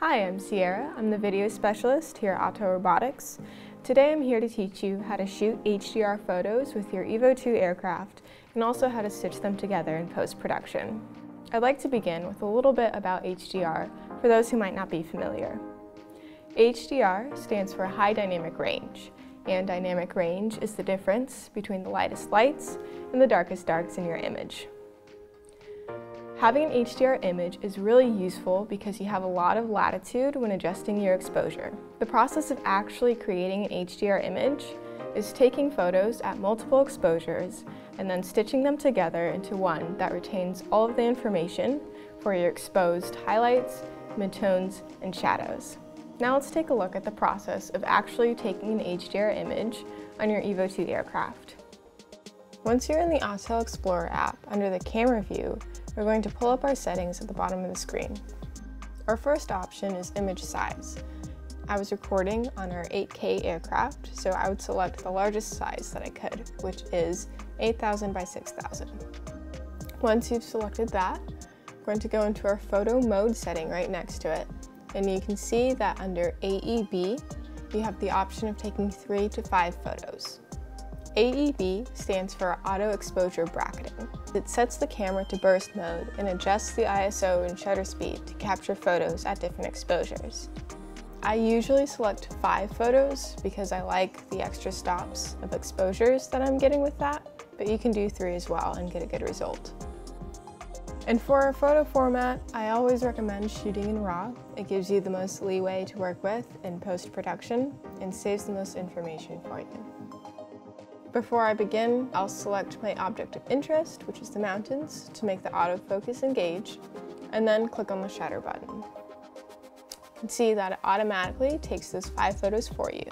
Hi, I'm Sierra. I'm the video specialist here at Autel Robotics. Today I'm here to teach you how to shoot HDR photos with your EVO 2 aircraft and also how to stitch them together in post-production. I'd like to begin with a little bit about HDR for those who might not be familiar. HDR stands for High Dynamic Range, and dynamic range is the difference between the lightest lights and the darkest darks in your image. Having an HDR image is really useful because you have a lot of latitude when adjusting your exposure. The process of actually creating an HDR image is taking photos at multiple exposures and then stitching them together into one that retains all of the information for your exposed highlights, midtones, and shadows. Now let's take a look at the process of actually taking an HDR image on your EVO 2 aircraft. Once you're in the Autel Explorer app, under the camera view, we're going to pull up our settings at the bottom of the screen. Our first option is image size. I was recording on our 8K aircraft, so I would select the largest size that I could, which is 8000 by 6000. Once you've selected that, we're going to go into our photo mode setting right next to it, and you can see that under AEB, you have the option of taking three to five photos. AEB stands for Auto Exposure Bracketing. It sets the camera to burst mode and adjusts the ISO and shutter speed to capture photos at different exposures. I usually select five photos because I like the extra stops of exposures that I'm getting with that, but you can do three as well and get a good result. And for our photo format, I always recommend shooting in RAW. It gives you the most leeway to work with in post-production and saves the most information for you. Before I begin, I'll select my object of interest, which is the mountains, to make the autofocus engage, and then click on the shutter button. You can see that it automatically takes those five photos for you.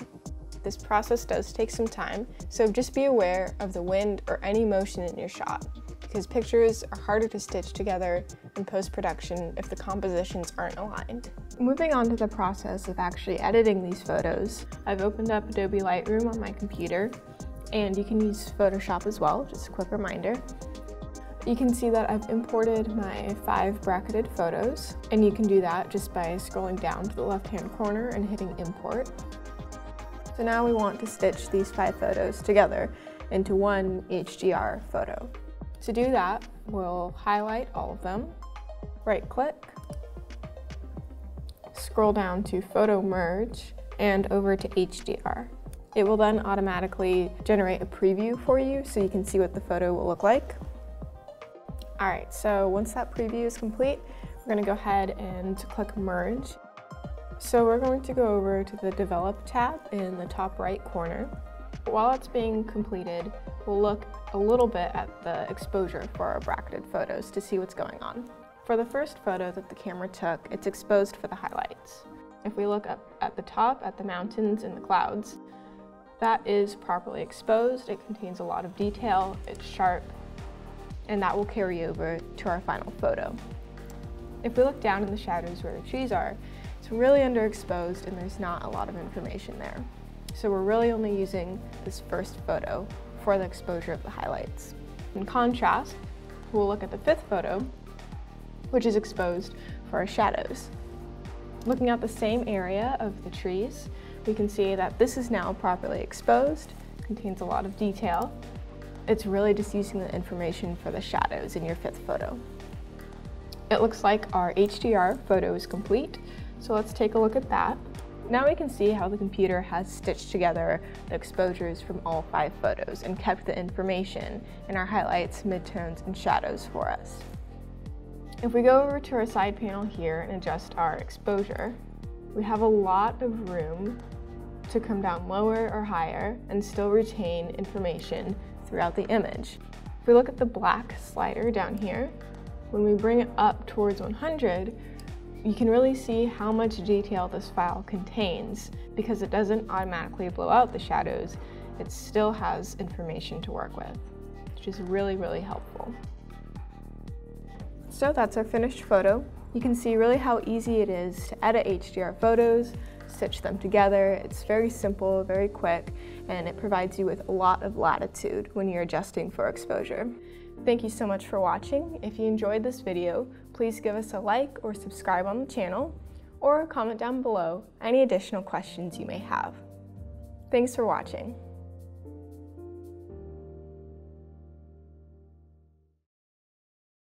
This process does take some time, so just be aware of the wind or any motion in your shot, because pictures are harder to stitch together in post-production if the compositions aren't aligned. Moving on to the process of actually editing these photos, I've opened up Adobe Lightroom on my computer and you can use Photoshop as well, just a quick reminder. You can see that I've imported my five bracketed photos, and you can do that just by scrolling down to the left-hand corner and hitting import. So now we want to stitch these five photos together into one HDR photo. To do that, we'll highlight all of them, right click, scroll down to photo merge, and over to HDR. It will then automatically generate a preview for you so you can see what the photo will look like. All right, so once that preview is complete, we're gonna go ahead and click merge. So we're going to go over to the develop tab in the top right corner. While it's being completed, we'll look a little bit at the exposure for our bracketed photos to see what's going on. For the first photo that the camera took, it's exposed for the highlights. If we look up at the top at the mountains and the clouds, that is properly exposed. It contains a lot of detail, it's sharp, and that will carry over to our final photo. If we look down in the shadows where the trees are, it's really underexposed and there's not a lot of information there. So we're really only using this first photo for the exposure of the highlights. In contrast, we'll look at the fifth photo, which is exposed for our shadows. Looking at the same area of the trees, we can see that this is now properly exposed, contains a lot of detail. It's really just using the information for the shadows in your fifth photo. It looks like our HDR photo is complete, so let's take a look at that. Now we can see how the computer has stitched together the exposures from all five photos and kept the information in our highlights, midtones, and shadows for us. If we go over to our side panel here and adjust our exposure, we have a lot of room to come down lower or higher and still retain information throughout the image. If we look at the black slider down here, when we bring it up towards 100, you can really see how much detail this file contains because it doesn't automatically blow out the shadows. It still has information to work with, which is really, really helpful. So that's our finished photo. You can see really how easy it is to edit HDR photos, stitch them together. It's very simple, very quick, and it provides you with a lot of latitude when you're adjusting for exposure. Thank you so much for watching. If you enjoyed this video, please give us a like or subscribe on the channel. or comment down below any additional questions you may have. Thanks for watching.